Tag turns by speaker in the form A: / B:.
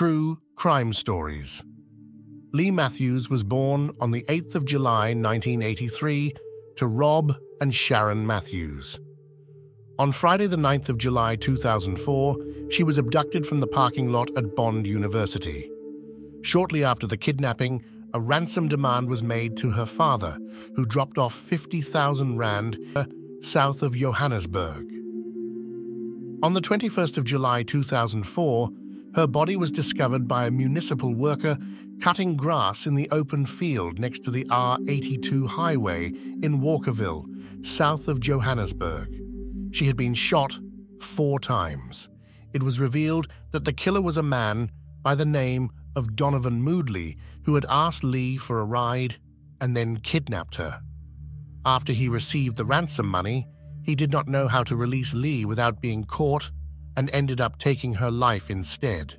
A: True Crime Stories. Leigh Matthews was born on the 8th of July 1983 to Rob and Sharon Matthews. On Friday the 9th of July 2004, she was abducted from the parking lot at Bond University. Shortly after the kidnapping, a ransom demand was made to her father, who dropped off 50,000 rand south of Johannesburg. On the 21st of July 2004, her body was discovered by a municipal worker cutting grass in the open field next to the R82 highway in Walkerville, south of Johannesburg. She had been shot four times. It was revealed that the killer was a man by the name of Donovan Moodley, who had asked Leigh for a ride and then kidnapped her. After he received the ransom money, he did not know how to release Leigh without being caught and ended up taking her life instead.